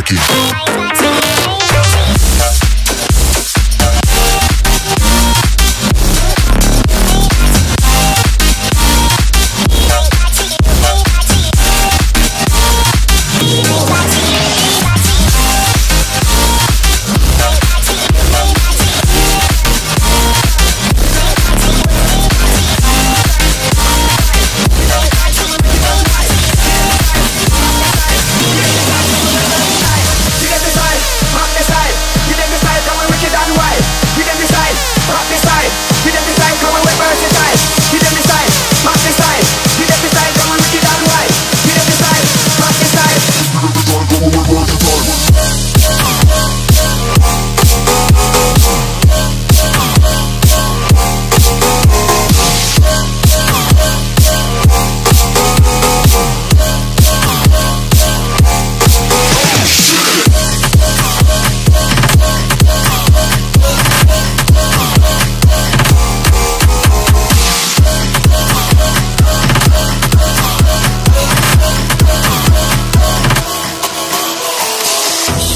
Rocky.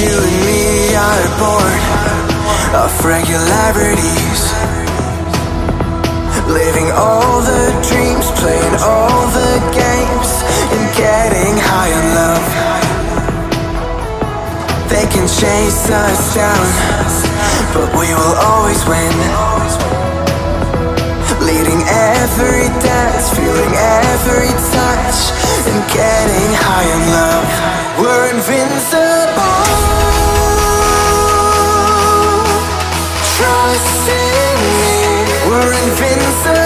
You and me are born of regularities. Living all the dreams, playing all the games And getting high on love. They can chase us down But we will always win. Leading every dance, feeling every touch And getting high on love. We're invincible We're invincible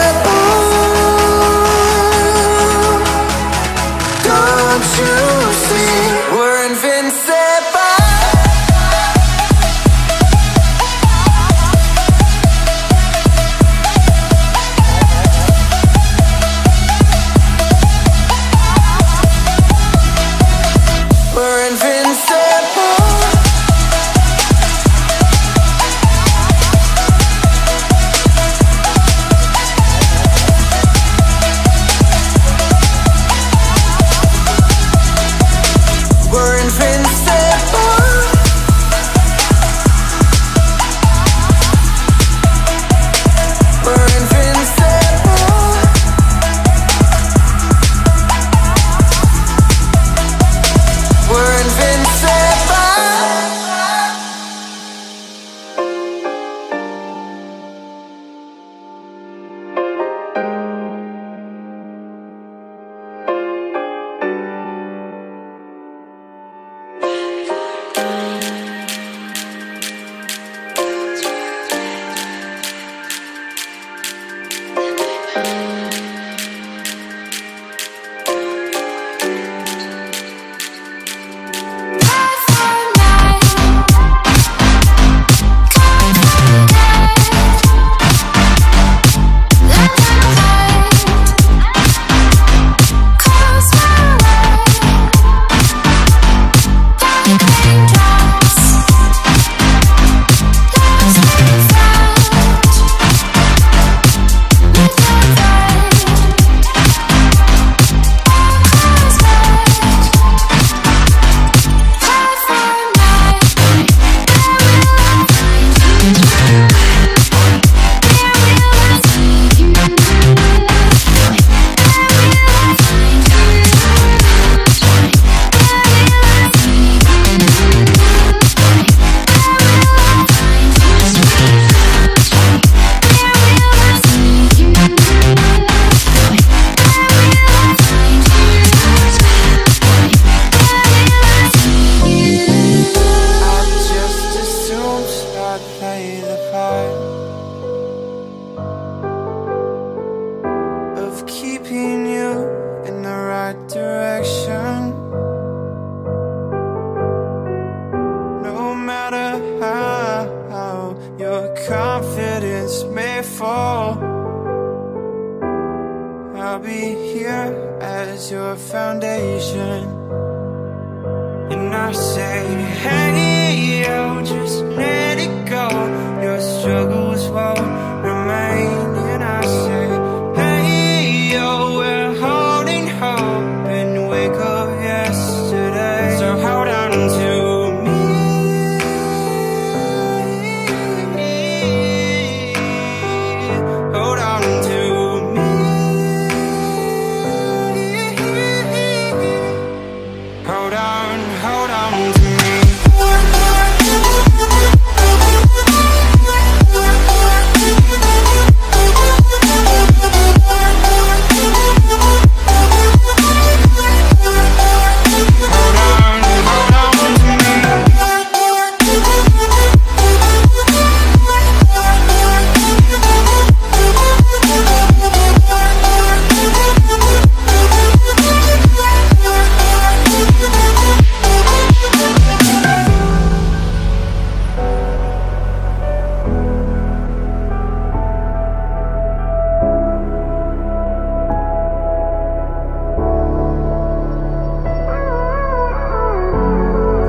keeping you in the right direction. No matter how your confidence may fall, I'll be here as your foundation. And I say, hey, yo, just let it go. Your struggles won't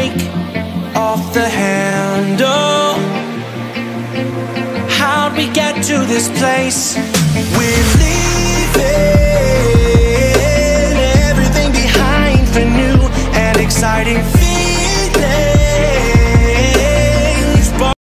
break off the handle How'd we get to this place? We're leaving everything behind for new and exciting